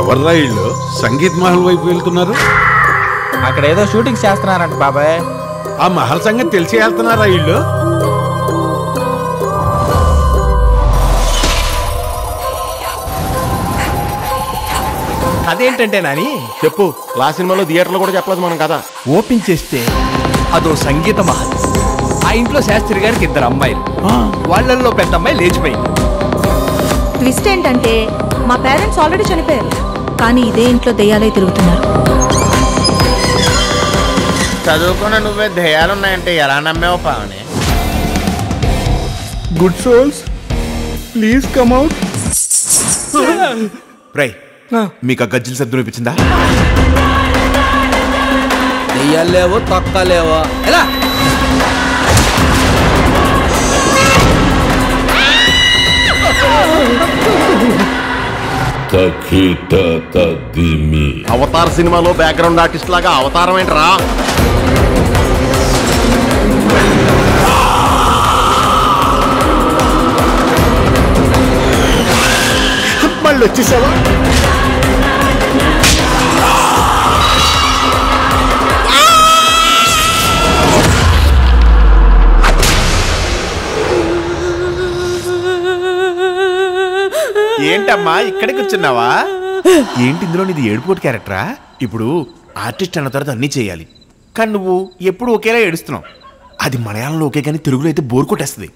ఎవర్రా ఇళ్ళు సంగీత్ మహల్ వైపు వెళ్తున్నారు? అక్కడ ఏదో షూటింగ్ చేస్తున్నారంట బాబాయ్. ఆ మహల్ సంగతి తెలిసి వెళ్తున్నారా ఇళ్ళు అదేంటంటే నాని? చెప్పు లా సినిమాలో థియేటర్లో కూడా చెప్పలేదు మనం కదా. ఓపెన్ చేస్తే అదో సంగీత మహల్. ఆ ఇంట్లో శాస్త్రి గారికి ఇద్దరు అమ్మాయిలు. వాళ్ళల్లో పెద్ద అమ్మాయి లేచిపోయింది. ట్విస్ట్ ఏంటంటే మా పేరెంట్స్ ఆల్రెడీ చనిపోయారు. కానీ ఇదే ఇంట్లో దెయ్యాలే తిరుగుతున్నారు. చదువుకున్న నువ్వే ధ్యేయాలున్నాయంటే ఎలా నమ్మేవు Pavani? Good souls please come out రై మీకు ఆ గజ్జిల శబ్దం వినిపించిందా? దెయ్యాలేవో తొక్కలేవో. ఎలా? అవతార్ సినిమాలో బ్యాక్గ్రౌండ్ ఆర్టిస్ట్ లాగా అవతారం ఏంట్రా? మళ్ళీ వచ్చేసావా ఏంటమ్మా ఇక్కడ కూర్చున్నావా? ఏంటి ఇందులో నీది ఏడుపోటు క్యారెక్టరా? ఇప్పుడు ఆర్టిస్ట్ అన్న తర్వాత అన్నీ చేయాలి. కానీ నువ్వు ఎప్పుడు ఒకేలా ఏడుస్తున్నావు. అది మలయాళంలో ఒకే కానీ తెలుగులో అయితే బోర్ కొట్టేస్తుంది.